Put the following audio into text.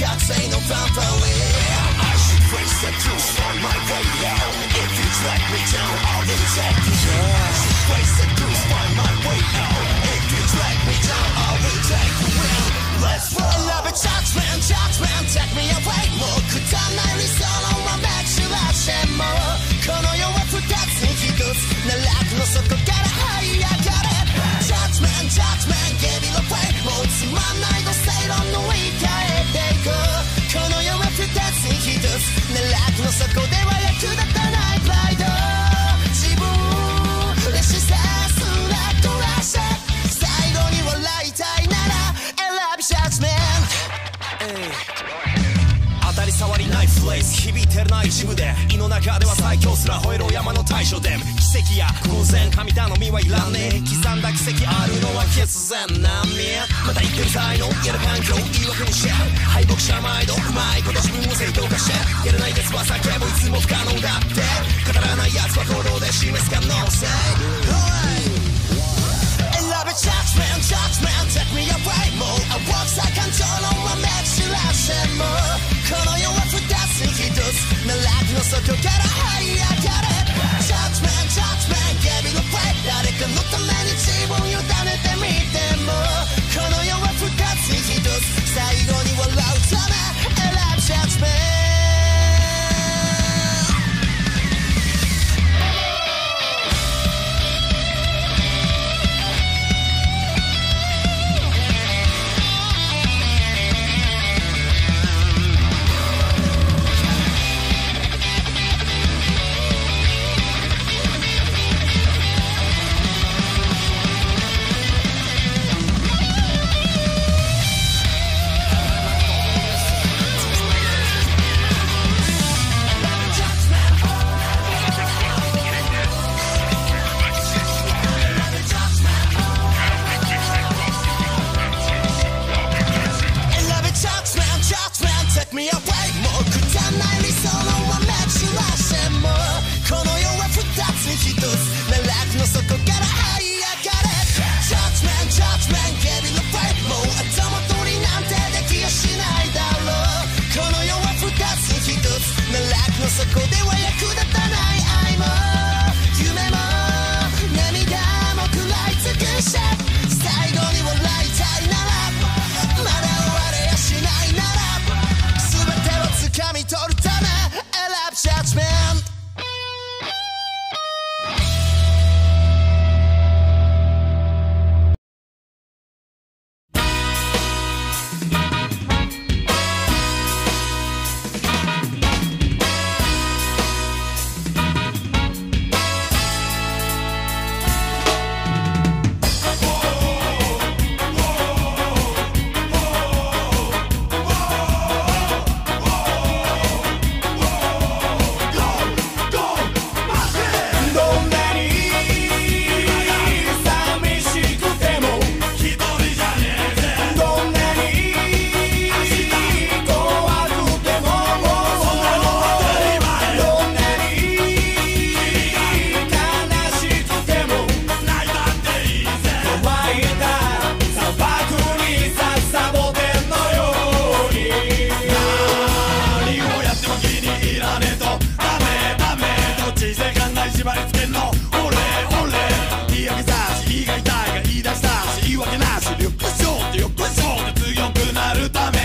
Can't no fanfare I should face the truth on my way out. If you track me down, I'll inject you I should face the truth, find my way out. イス響いてるな一部で胃の中では最強すら吠えろ山の大将で奇跡や偶然神頼みはいらねえ。刻んだ奇跡あるのは決然難民また言ってる際の。やる環境言い訳にして敗北者毎度うまいこと自分を正当化して。やれない奴は叫ぶいつも不可能だって。語らない奴は行動で示す可能性縛りつけんの？俺俺言い訳さし胃が痛いが言い出したし言い訳なし。よっ緑しょってよっこしょって強くなるため。